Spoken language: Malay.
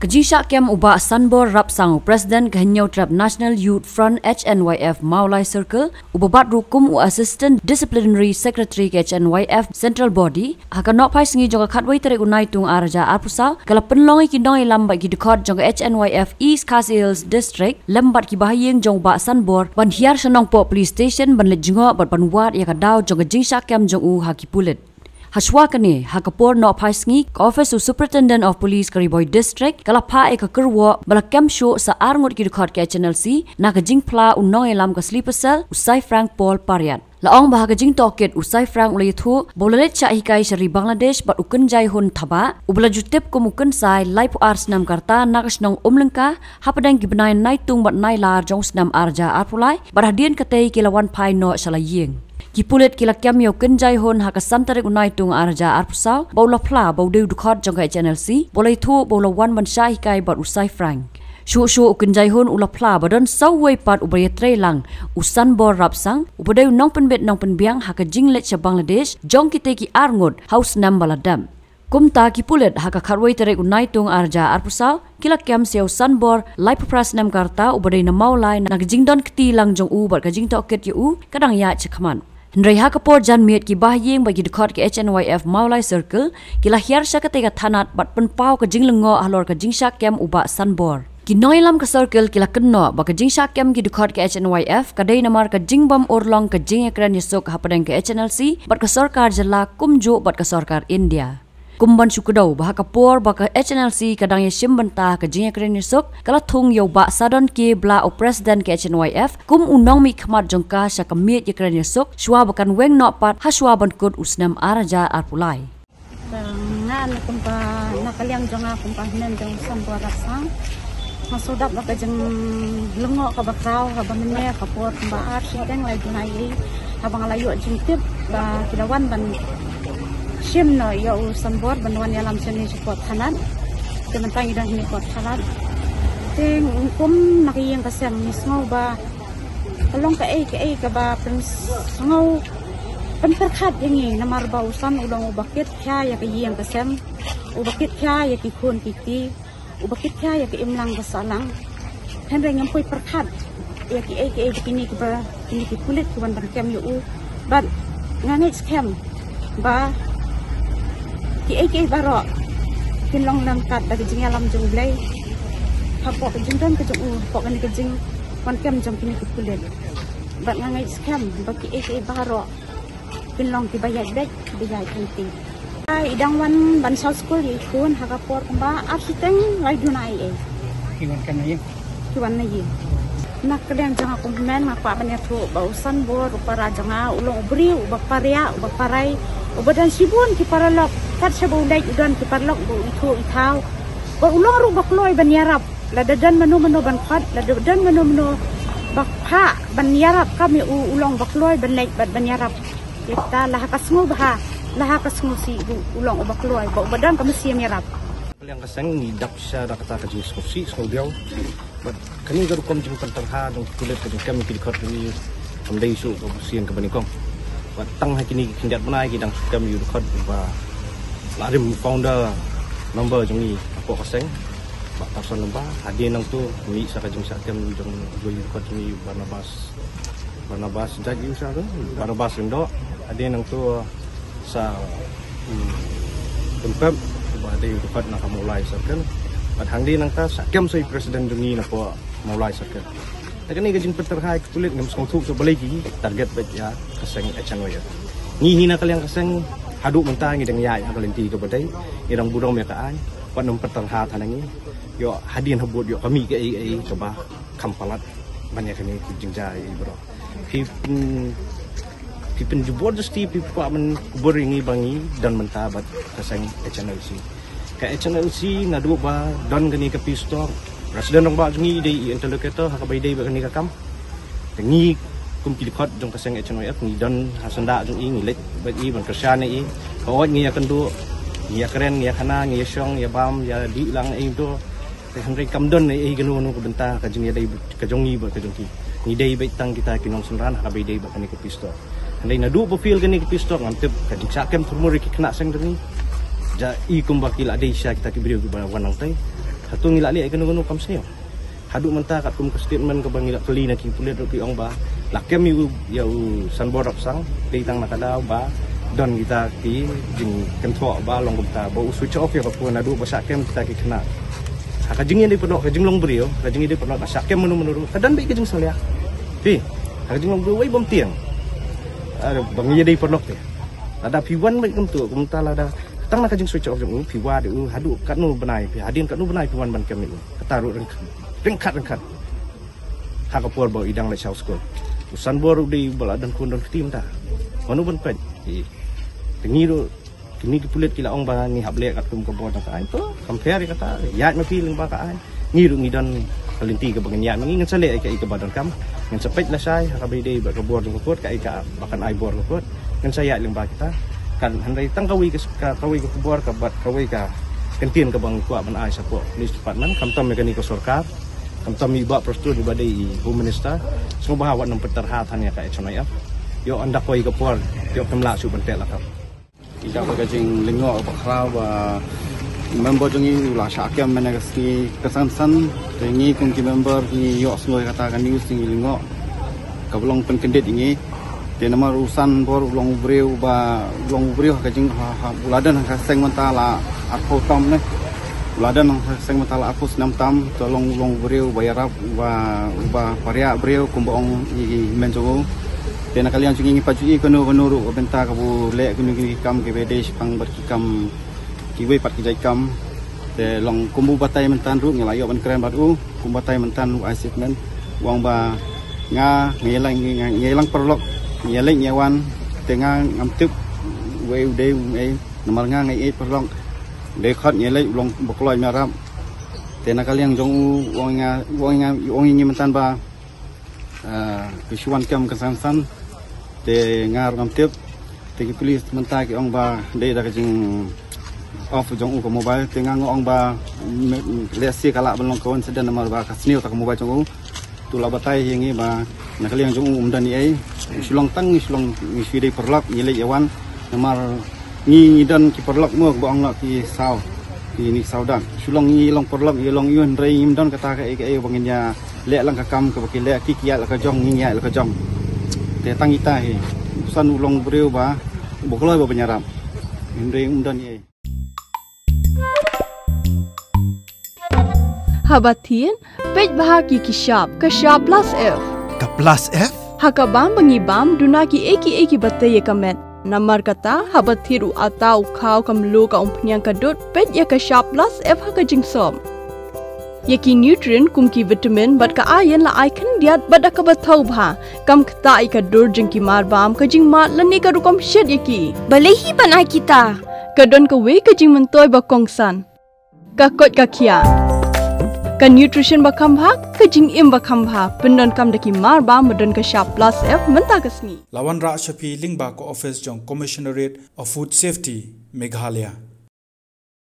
Kajisha kem uba Sanbor rap sang President Kehenyau Trap National Youth Front HNYF Maulai Circle ubabat rukum u Assistant Disciplinary Secretary HNYF Central Body haka nok pai singi jonga khatwai tere unai tung araja arpusa kala penlongi ki dong ilam bagi dekot jonga HNYF East Castles District lembat ki bahayeng jong ba Sanbor ban hiar sanong po police station ban le jingo bat ban wat ya ka daw jonga jingsha kem jong u haki pulit Hashwa kane hakapur no phaisngi office of superintendent of police Kariboy district kalapha ek kerwo balakam show sa arngot ki record ke channel C na ka jingpla unong elam ka sleeper usai Frank Paul Pariat Laong bahaga jing toket usai Frank ulai thu bolale cha hikai shari Bangladesh bat ukun jai hun thaba ubla jutep ko mukun sai life ars nam karta nagash nong umlengka hapadang gibnai nai bat nai lar snam arja arpulai barhadian katei kilawan pai no shalayeng Kipulet kila kiam yo kenjai hon haka samtare unai tung arja arpusau. Bola pla bo deu dukhot jong kai channel C. Bolai thu bola wan man shai kai bot usai frank. Shu shu kenjai hon ula pla badon sau wei pat ubaya tre lang. Usan bor rap sang. Ubadai nong pen bet nong pen biang haka jinglet cha Bangladesh jong kite ki arngot house nam baladam kum ta ki pulet haka kharwai tere unai tung arja arpusau. Kila kiam seo sanbor lai pras nam karta ubadai na maulai na jingdon kti lang jong u bar ka jing to ket yu kadang ya chakman Hendrai ha kapor jan miet ki bah bagi dekot ke HNYF Maulai Circle ki lahir sya ka thanat bat pen pau ka jing lengo halor ka jing syak kem uba sanbor ki noilam ka circle ki lakenno ba ka jing syak kem ki dekot ke HNYF ka dei namar ka jing bam orlong ka jing ekran yesok hapadang ke HNLC bat ka sarkar jala kumjo bat ka sarkar India kumban sukudau bah kapor ba ka HNLC kadang ye simbanta ka jinya kren sok kala thung yo ba sadon ke bla o president ke HNYF kum unong mi khmat jongka sha ka miet ye kren sok shwa ba weng no pat ha shwa ban kut usnam araja arpulai ngan kumpa nakaliang jonga kumpa nen jong sambo rasang masudap ba ka jeng lengo ka bakraw ka bamene ka por kumpa ar shiteng lai dinai habang layo jingtip ba kilawan ban Sim no ya urusan bor bantuan yang langsung ni support kanan. Kementerian idang ni support kanan. Ting kum nakiyang kasem ni semua ba. Kalong ka eh ka eh ka ba pens ngau penterkat ini namar ba usan ulang ubakit kya ya ka yiyang kasem. Ubakit kya ya ki kun. Ubakit kya ya ki imlang kasalang. Henry ngampoy perkat. Ya ki eh ka eh kini ka ba kini ki kulit kuban berkem yu. But nganit scam ba ki ai ki baro kin long lam kat da jing alam jung blai. Ha po jing dan ke jung po kan ke jing kon kem jung kini ke kulen bat ngai scam ba ki ai ki baro kin long ki bayat dek bayat kanti. Ai idang wan ban sal school yi kun ha ka por ba architect ngai dunai ai ki wan kan ai ki wan nai nak kedang jangan komplement mak pak banyak tu bausan bor para jangan ulung beri ubah paria ubah parai ubah dan sibun ki para lok kat sa bulay udan ki parlok bu itu itaw ko ulong ru bakloy ban yarap la dadan manu manu ban khat la dadan manu manu bakha ban yarap u ulong bakloy ban lek ban yarap kita lah kasmu bah. Lah kasmu si ulong bakloy ba badan kami si yarap yang kasang ni dak sya dak kata kajing skosi skobiau kani garu kom jing pantarha dong kulit kajing kami kidi khot ni amdai su ko sian ka banikong but tang ha kini kindat banai kidang kami yu khot ba larim founder number jong ni apa kaseng bak tapsan lembah hadir nang tu mi sa kajung sa kem jong goi ko ni barnabas barnabas jadi usa tu barnabas ndo hadir nang tu sa tempat ba de dekat nak mulai at handi nang ta sa kem sai presiden jong ni na po mulai sakan Tapi ni kajing peterhai kulit ngam song thuk so balegi target bet ya kaseng waya. Ni hina kalian kaseng mentah ngi deng yai agal inti ke badai irang budong me kaan pat nom petang ha thanangi yo hadin habut yo kami ke ai ai ke ba kampalat. Banyak kini jingja ai bro. Pipin pipin jubor justi pipa men beringi bangi dan mentabat kasang HNLC ke HNLC ngadu ba don gani ke pistol Rasdan rong ba jungi dei interlocutor hakabai dei ba gani ka kam. Tengi kum ki khot jong kaseng e chanoy ap ni don hasanda jong i ni lek ba i ban kasya ni i. Ko ngi ya kandu ni ya keren ni ya kana ni ya shong ya bam ya di lang e to te hangre kam don ni i ganu nu ko benta ka jong ya dai ka jong ba ka jong ki. Ni dei ba tang kita kinong sunran ha bai dei ba kani ko pisto handai na du ba feel gani ko pisto ngam tip ka jing sakem thumuri ki kna seng dani ja i kum ba ki la dei sha kita ki brio ki ba wanang tai Satu ngilak liat ikan nunggu kam senyo. Hadu mentah kat kum ke statement ke bang ngilak keli nak kulit pi ong ba. Lakem yu ya u san borok sang ti tang nak ada ba don kita ti jing kentok ba long kita ba switch off ya pun adu ba sakem kita ki kena. Ha kajing ini pernah kajing long brio, kajing ini pernah sakem menu menu. Kadan baik kajing salia. Pi, kajing long brio wai bom tiang. Ada bang jadi pernah tu. Ada piwan baik kum tu, kum tala ada tang nak kajing switch off jong pi wa de hadu kat nu benai pi hadin kat nu benai pi wan ban kem ni kataru reng reng kat reng kat ha ka por bo idang le chau school. Usan bor di bala dan kun don tim ta. Manu ban pet i tengi ro kini ki pulit kila ong ba ni hable kat kum ko bo ta ai to compare kata ya ma pi ling ba ka ai ni ro ni dan kalinti ke bangan ya mangi ngan sale ka ika badan kam. Ngan sepet la sai ha ka ba ka bor ko kot ka ika bakan ai bor ko kot ngan saya ling ba kita kan. Handai tang kawi ke ka kawi ke kubur ka bat kawi ka kentin ke bang kuat ban ai sapo police department kam tam mekani ko sorkar kam tam iba prostu di badai home minister. Semua bahawa nam peterhatan ya ka HNIF yo anda koi ke por yo kemla su bentel lah kap ida ba gajing lingo ba ba member jongi la syakem mena ski kesan san tengi kung ki member ni yo semua kata kan news ni lingo kablong penkendit ini dia nama urusan bor long breu ba long breu ka jing ha ha buladan ka seng mentala arpo tom ne. Buladan ka seng mentala arpo senam tam to long long breu ba ba paria breu kumbong i menjongo dia nak kalian cungi paju i kono kono ru benta ka le kono ki kam ke bede pang ber ki kam ki we pat ki jai kam. De long kumbu batai mentan ru ngelayo ban keren batu kumbu batai mentan ru aisip men. Wang ba nga ngelang ngelang perlok nhà quan tiếng ngang ngắm tiếp về đây ấy nằm ngang ngày ấy perlong để khát nhà lệnh long bọc loài mà ram thế là kalian jong uang nga uang nga uang ini mentan ba. Kesuan kem kesansan te ngar ngam tiếp te ki police mentai ki ong ba. De da kajing off jong u ko mobile. Te ngang ong ba. Lesi kala belong kawan sedan nomor ba. Kasniu tak mobile jong u. Tu la batai hingi ba nak kalian jong um dan ai sulong tang sulong ni sidi perlak ni le yawan namar ni dan ki perlak mo ba ong ki saw. Ki ni saw dan. Sulong ni long perlak ni long yun rei im dan kata ka ai bangin ya le lang ka kam ka ki le ki ki la ka jong ni ya la ka jong te tang ita he. San ulong breu ba bokloi ba penyaram rei um dan ni Habatin, pej bahagi kishap, kashap plus F. Ka plus F? Hakabam bangibam duna ki eki eki batte ye kamet. Namar kata habathiru atau kau kamlu ka umpnyang kadut pej ya kashap plus F haka jingsom. Yaki nutrient kum ki vitamin bat ka ayen la aikan diat bat ka bathau bha kam kta ai ka dur jing ki mar bam ka jing mat lani ka rukom shed yaki Balehi banai kita. kadon ka we ka jing mentoy ba kongsan ka kot ka kia ka nutrition ba kham bha ka jing im ba kham bha pendon kam daki mar ba modon ka sharp plus f menta kasni Lawan Ra Shafi Lingba ko office jong Commissionerate of Food Safety Meghalaya